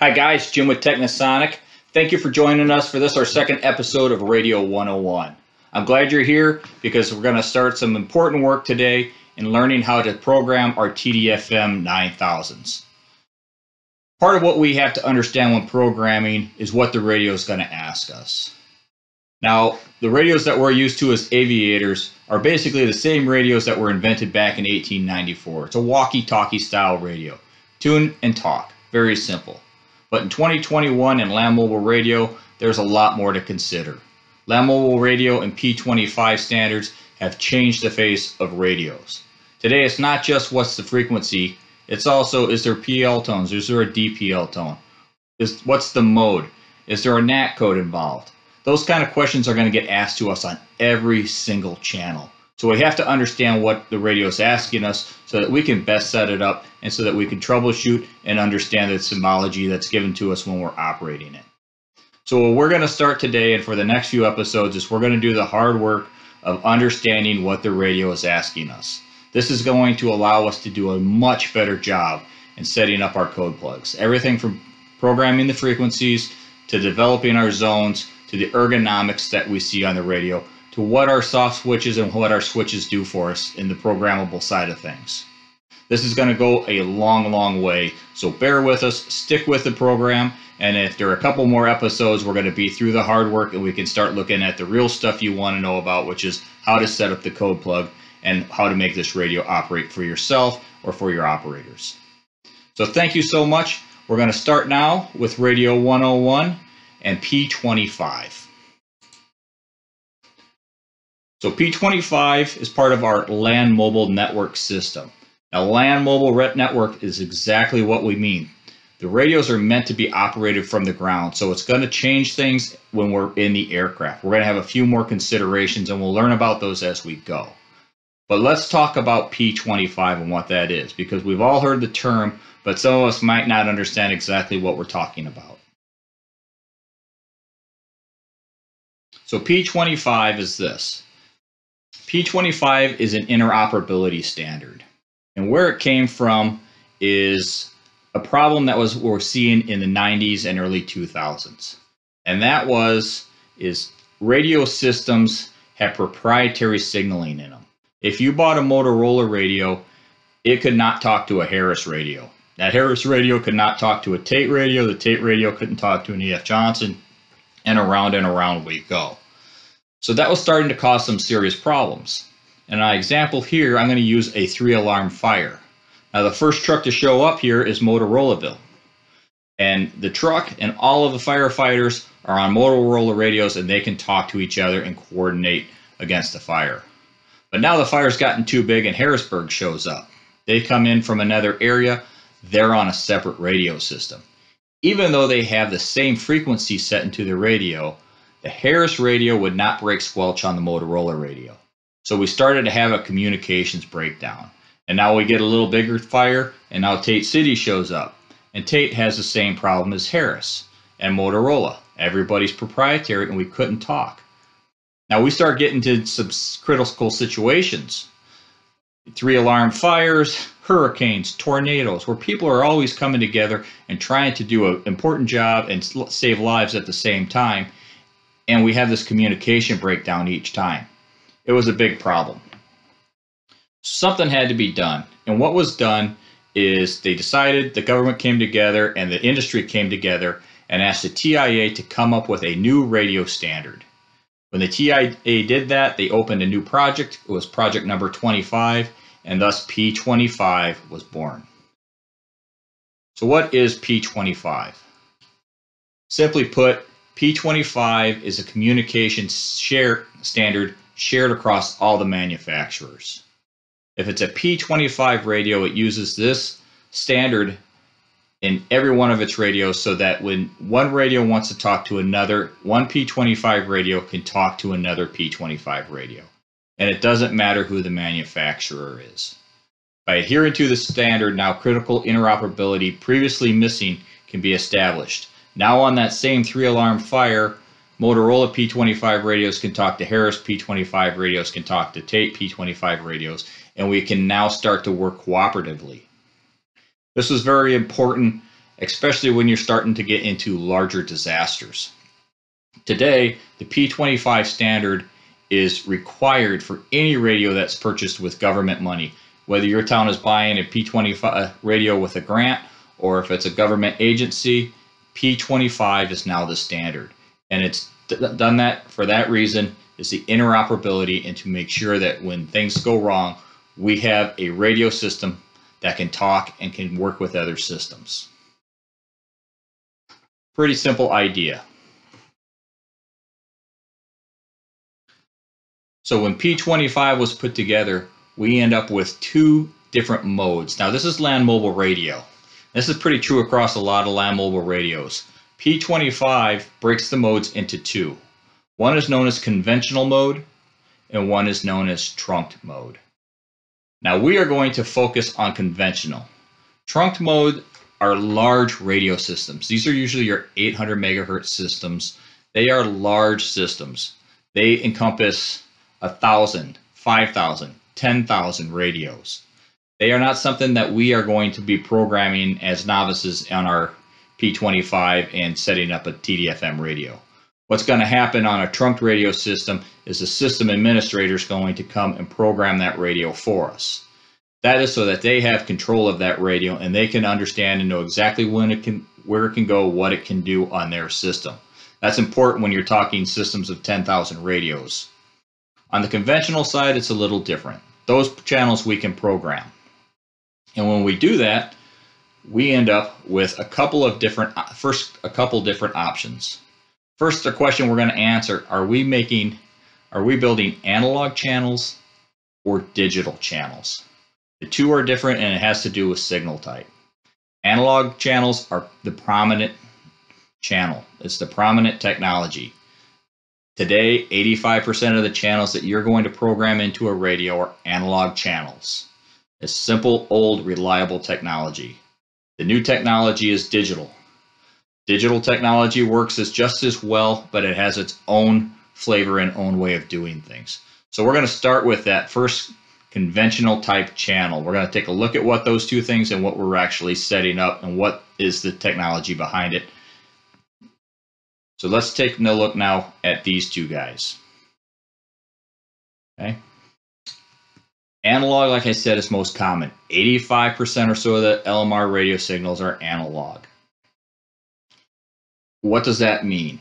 Hi guys, Jim with Technisonic. Thank you for joining us for this, our second episode of Radio 101. I'm glad you're here because we're going to start some important work today in learning how to program our TDFM 9000s. Part of what we have to understand when programming is what the radio is going to ask us. Now, the radios that we're used to as aviators are basically the same radios that were invented back in 1894. It's a walkie-talkie style radio. Tune and talk. Very simple. But in 2021 in land mobile radio, there's a lot more to consider. Land mobile radio and P25 standards have changed the face of radios. Today it's not just what's the frequency, it's also is there PL tones, is there a DPL tone? Is what's the mode? Is there a NAC code involved? Those kind of questions are going to get asked to us on every single channel. So we have to understand what the radio is asking us so that we can best set it up and so that we can troubleshoot and understand the symbology that's given to us when we're operating it. So what we're going to start today and for the next few episodes is we're going to do the hard work of understanding what the radio is asking us. This is going to allow us to do a much better job in setting up our code plugs. Everything from programming the frequencies to developing our zones to the ergonomics that we see on the radio to what our soft switches and what our switches do for us in the programmable side of things. This is going to go a long, long way, so bear with us, stick with the program, and if there are a couple more episodes, we're going to be through the hard work and we can start looking at the real stuff you want to know about, which is how to set up the code plug and how to make this radio operate for yourself or for your operators. So thank you so much. We're going to start now with Radio 101 and P25. So P25 is part of our land mobile network system. Now land mobile network is exactly what we mean. The radios are meant to be operated from the ground, so it's going to change things when we're in the aircraft. We're going to have a few more considerations and we'll learn about those as we go. But let's talk about P25 and what that is, because we've all heard the term, but some of us might not understand exactly what we're talking about. So P25 is this. P25 is an interoperability standard. And where it came from is a problem that was we're seeing in the 90s and early 2000s. And that was is radio systems have proprietary signaling in them. If you bought a Motorola radio, it could not talk to a Harris radio. That Harris radio could not talk to a Tait radio. The Tait radio couldn't talk to an EF Johnson. And around and around we go. So that was starting to cause some serious problems. In my example here, I'm going to use a three alarm fire. Now the first truck to show up here is Motorolaville. And the truck and all of the firefighters are on Motorola radios and they can talk to each other and coordinate against the fire. But now the fire's gotten too big and Harrisburg shows up. They come in from another area, they're on a separate radio system. Even though they have the same frequency set into the radio, the Harris radio would not break squelch on the Motorola radio. So we started to have a communications breakdown. And now we get a little bigger fire, and now Tait City shows up. And Tait has the same problem as Harris and Motorola. Everybody's proprietary, and we couldn't talk. Now we start getting to some critical situations. Three alarm fires, hurricanes, tornadoes, where people are always coming together and trying to do an important job and save lives at the same time and we have this communication breakdown each time. It was a big problem. Something had to be done. And what was done is they decided the government came together and the industry came together and asked the TIA to come up with a new radio standard. When the TIA did that, they opened a new project. It was project number 25, and thus P25 was born. So, what is P25? Simply put, P25 is a communication share standard shared across all the manufacturers. If it's a P25 radio, it uses this standard in every one of its radios so that when one radio wants to talk to another, one P25 radio can talk to another P25 radio. And it doesn't matter who the manufacturer is. By adhering to the standard, now critical interoperability previously missing can be established. Now on that same three alarm fire, Motorola P25 radios can talk to Harris P25 radios can talk to Tait P25 radios, and we can now start to work cooperatively. This is very important especially when you're starting to get into larger disasters. Today, the P25 standard is required for any radio that's purchased with government money. Whether your town is buying a P25 radio with a grant or if it's a government agency, P25 is now the standard. And it's done that for that reason is the interoperability and to make sure that when things go wrong, we have a radio system that can talk and can work with other systems. Pretty simple idea. So when P25 was put together, we end up with two different modes. Now this is land mobile radio. This is pretty true across a lot of land mobile radios. P25 breaks the modes into two. One is known as conventional mode and one is known as trunked mode. Now we are going to focus on conventional. Trunked mode are large radio systems. These are usually your 800 megahertz systems. They are large systems. They encompass a thousand, five thousand, ten thousand radios. They are not something that we are going to be programming as novices on our P25 and setting up a TDFM radio. What's going to happen on a trunked radio system is the system administrator is going to come and program that radio for us. That is so that they have control of that radio and they can understand and know exactly when it can, where it can go, what it can do on their system. That's important when you're talking systems of 10,000 radios. On the conventional side, it's a little different. Those channels we can program. And when we do that, we end up with a couple of different, uh, first, a couple different options. First, the question we're going to answer, are we making, are we building analog channels or digital channels? The two are different and it has to do with signal type. Analog channels are the prominent channel. It's the prominent technology. Today, 85% of the channels that you're going to program into a radio are analog channels. It's simple, old, reliable technology. The new technology is digital. Digital technology works as just as well, but it has its own flavor and own way of doing things. So we're going to start with that first conventional type channel. We're going to take a look at what those two things and what we're actually setting up and what is the technology behind it. So let's take a look now at these two guys. Okay. Analog, like I said, is most common. 85% or so of the LMR radio signals are analog. What does that mean?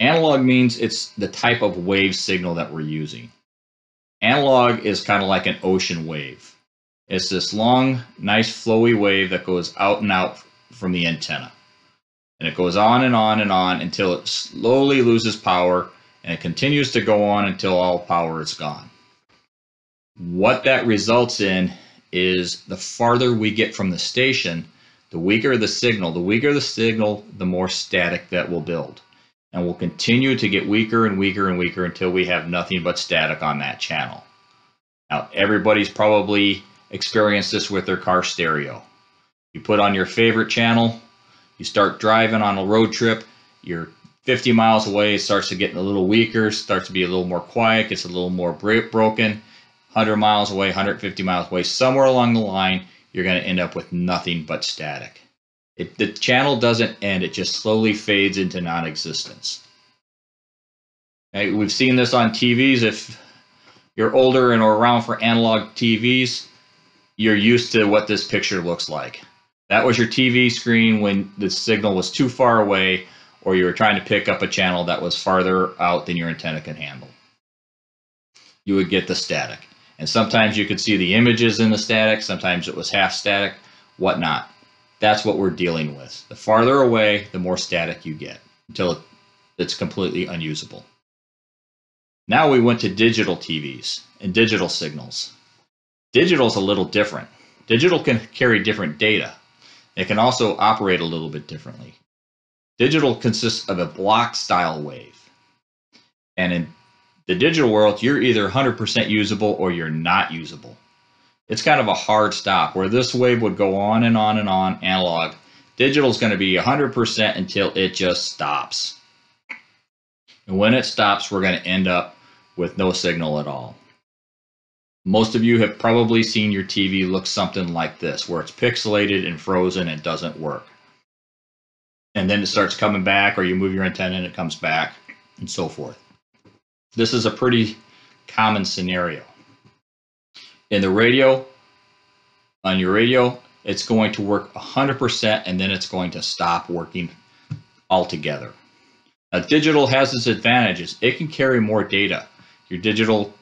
Analog means it's the type of wave signal that we're using. Analog is kind of like an ocean wave. It's this long, nice flowy wave that goes out and out from the antenna. And it goes on and on and on until it slowly loses power and it continues to go on until all power is gone. What that results in is the farther we get from the station, the weaker the signal. The weaker the signal, the more static that will build. And will continue to get weaker and weaker and weaker until we have nothing but static on that channel. Now, everybody's probably experienced this with their car stereo. You put on your favorite channel, you start driving on a road trip, you're 50 miles away, it starts to get a little weaker, starts to be a little more quiet, gets a little more broken. 100 miles away, 150 miles away, somewhere along the line, you're going to end up with nothing but static. It, the channel doesn't end, it just slowly fades into non existence. We've seen this on TVs. If you're older and are around for analog TVs, you're used to what this picture looks like. That was your TV screen when the signal was too far away or you were trying to pick up a channel that was farther out than your antenna can handle. You would get the static. And sometimes you could see the images in the static, sometimes it was half static, whatnot. That's what we're dealing with. The farther away, the more static you get until it's completely unusable. Now we went to digital TVs and digital signals. Digital is a little different. Digital can carry different data. It can also operate a little bit differently. Digital consists of a block style wave. And in the digital world, you're either 100% usable or you're not usable. It's kind of a hard stop where this wave would go on and on and on analog. Digital is going to be 100% until it just stops. And when it stops, we're going to end up with no signal at all. Most of you have probably seen your TV look something like this, where it's pixelated and frozen and doesn't work. and then it starts coming back, or you move your antenna and it comes back, and so forth. This is a pretty common scenario. In the radio, on your radio, it's going to work 100% and then it's going to stop working altogether. Now, digital has its advantages. It can carry more data. Your digital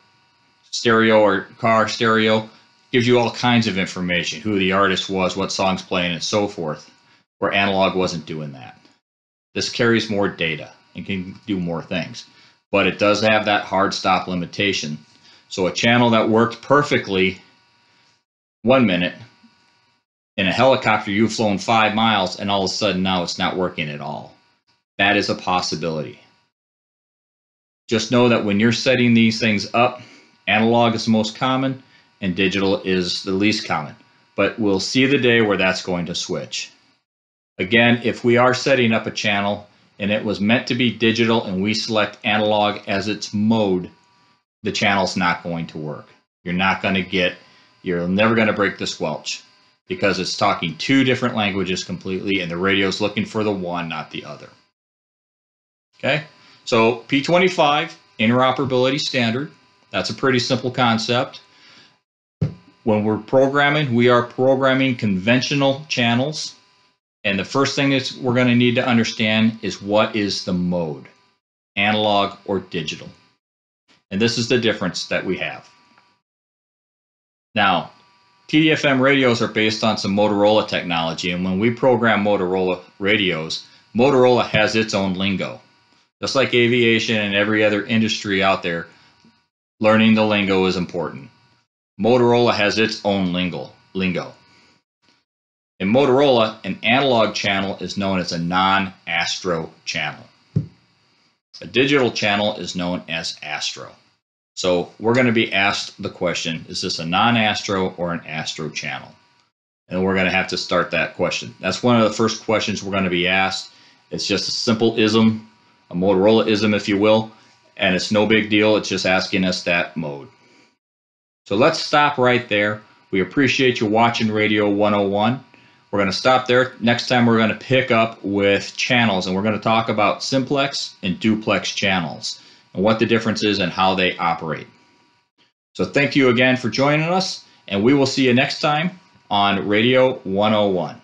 stereo or car stereo gives you all kinds of information who the artist was, what song's playing, and so forth, where analog wasn't doing that. This carries more data and can do more things, but it does have that hard stop limitation. So a channel that worked perfectly one minute in a helicopter, you've flown five miles and all of a sudden now it's not working at all. That is a possibility. Just know that when you're setting these things up, analog is the most common and digital is the least common. But we'll see the day where that's going to switch. Again, if we are setting up a channel and it was meant to be digital and we select analog as its mode, the channel's not going to work. You're not going to get, you're never going to break the squelch because it's talking two different languages completely and the radio's looking for the one, not the other. Okay, so P25, interoperability standard. That's a pretty simple concept. When we're programming, we are programming conventional channels. And the first thing that we're going to need to understand is what is the mode, analog or digital. And this is the difference that we have. Now, TDFM radios are based on some Motorola technology, and when we program Motorola radios, Motorola has its own lingo. Just like aviation and every other industry out there, learning the lingo is important. Motorola has its own lingo. lingo. In Motorola, an analog channel is known as a non-astro channel. A digital channel is known as astro. So we're going to be asked the question, is this a non-astro or an astro channel? And we're going to have to start that question. That's one of the first questions we're going to be asked. It's just a simple ism, a Motorola ism, if you will, and it's no big deal. It's just asking us that mode. So let's stop right there. We appreciate you watching Radio 101. We're going to stop there. Next time, we're going to pick up with channels, and we're going to talk about simplex and duplex channels and what the difference is and how they operate. So thank you again for joining us, and we will see you next time on Radio 101.